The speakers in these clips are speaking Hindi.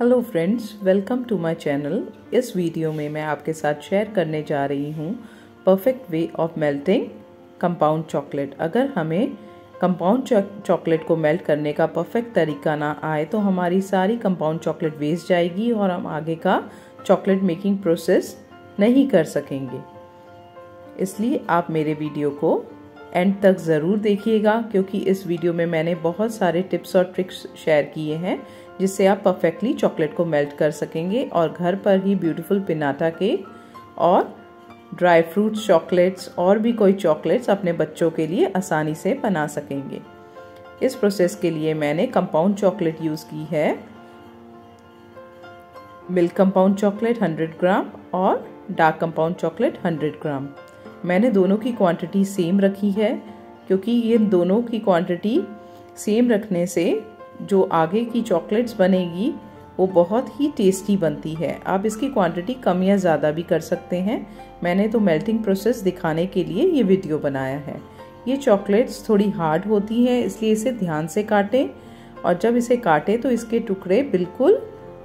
Hello friends welcome to my channel इस वीडियो में मैं आपके साथ शेयर करने जा रही हूँ perfect way of melting compound chocolate अगर हमें कंपाउंड चॉकलेट को मेल्ट करने का परफेक्ट तरीका ना आए तो हमारी सारी कंपाउंड चॉकलेट वेस्ट जाएगी और हम आगे का चॉकलेट मेकिंग प्रोसेस नहीं कर सकेंगे। इसलिए आप मेरे वीडियो को एंड तक ज़रूर देखिएगा, क्योंकि इस वीडियो में मैंने बहुत सारे टिप्स और ट्रिक्स शेयर किए हैं, जिससे आप परफेक्टली चॉकलेट को मेल्ट कर सकेंगे और घर पर ही ब्यूटीफुल पिनाटा केक और ड्राई फ्रूट्स चॉकलेट्स और भी कोई चॉकलेट्स अपने बच्चों के लिए आसानी से बना सकेंगे। इस प्रोसेस के लिए मैंने कंपाउंड चॉकलेट यूज़ की है। मिल्क कंपाउंड चॉकलेट 100 ग्राम और डार्क कंपाउंड चॉकलेट 100 ग्राम मैंने दोनों की क्वांटिटी सेम रखी है, क्योंकि ये दोनों की क्वांटिटी सेम रखने से जो आगे की चॉकलेट्स बनेगी, वो बहुत ही टेस्टी बनती है। आप इसकी क्वांटिटी कम या ज़्यादा भी कर सकते हैं। मैंने तो मेल्टिंग प्रोसेस दिखाने के लिए ये वीडियो बनाया है। ये चॉकलेट्स थोड़ी हार्ड होती हैं, इसलिए इसे ध्यान से काटें और जब इसे काटें तो इसके टुकड़े बिल्कुल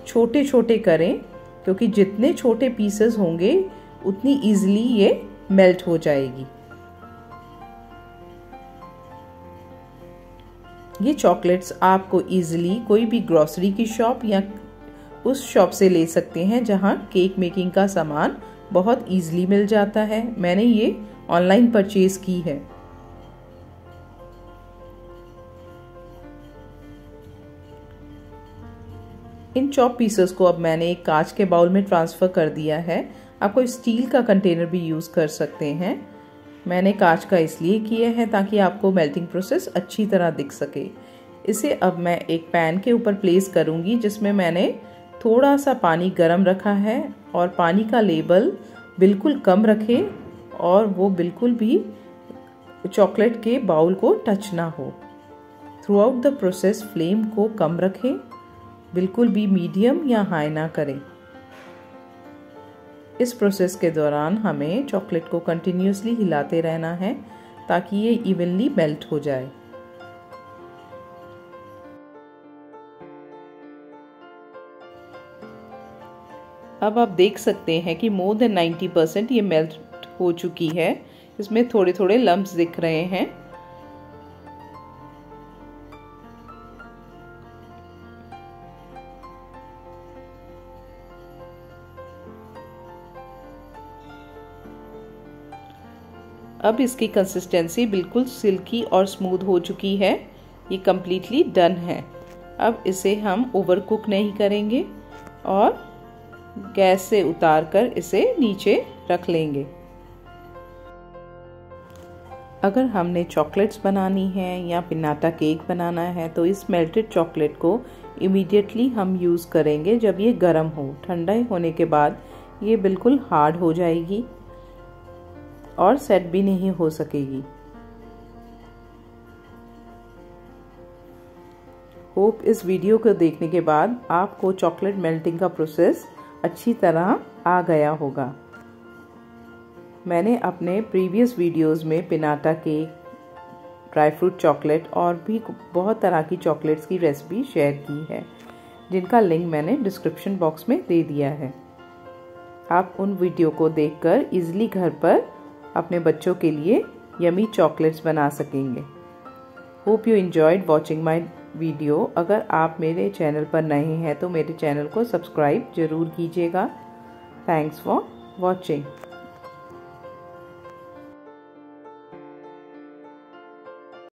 छोटे छोटे करें, क्योंकि जितने छोटे पीसेस होंगे, उतनी ईजिली ये मेल्ट हो जाएगी। ये चॉकलेट्स आपको इजीली कोई भी ग्रोसरी की शॉप या उस शॉप से ले सकते हैं जहाँ केक मेकिंग का सामान बहुत इजीली मिल जाता है। मैंने ये ऑनलाइन परचेज की है। इन चॉप पीसेस को अब मैंने एक कांच के बाउल में ट्रांसफ़र कर दिया है। आपको स्टील का कंटेनर भी यूज़ कर सकते हैं। मैंने कांच का इसलिए किया है ताकि आपको मेल्टिंग प्रोसेस अच्छी तरह दिख सके। इसे अब मैं एक पैन के ऊपर प्लेस करूँगी जिसमें मैंने थोड़ा सा पानी गर्म रखा है और पानी का लेबल बिल्कुल कम रखें और वो बिल्कुल भी चॉकलेट के बाउल को टच ना हो। Throughout the process flame को कम रखें, बिल्कुल भी मीडियम या हाई ना करें। इस प्रोसेस के दौरान हमें चॉकलेट को कंटिन्यूसली हिलाते रहना है ताकि ये इवनली मेल्ट हो जाए। अब आप देख सकते हैं कि मोर देन 90 परसेंट ये मेल्ट हो चुकी है। इसमें थोड़े थोड़े लम्ब्स दिख रहे हैं। अब इसकी कंसिस्टेंसी बिल्कुल सिल्की और स्मूथ हो चुकी है। ये कम्प्लीटली डन है। अब इसे हम ओवर कुक नहीं करेंगे और गैस से उतार कर इसे नीचे रख लेंगे। अगर हमने चॉकलेट्स बनानी है या पिनाटा केक बनाना है तो इस मेल्टेड चॉकलेट को इमीडिएटली हम यूज़ करेंगे जब ये गर्म हो। ठंडा होने के बाद ये बिल्कुल हार्ड हो जाएगी। और सेट भी नहीं हो सकेगी। होप इस वीडियो को देखने के बाद आपको चॉकलेट मेल्टिंग का प्रोसेस अच्छी तरह आ गया होगा। मैंने अपने प्रीवियस वीडियोस में pinata cake, dry fruit chocolate और भी बहुत तरह की चॉकलेट्स की रेसिपी शेयर की है, जिनका लिंक मैंने डिस्क्रिप्शन बॉक्स में दे दिया है। आप उन वीडियो को देखकर इजीली घर पर अपने बच्चों के लिए यमी चॉकलेट्स बना सकेंगे। Hope you enjoyed watching my video अगर आप मेरे चैनल पर नए हैं तो मेरे चैनल को सब्सक्राइब ज़रूर कीजिएगा। Thanks for watching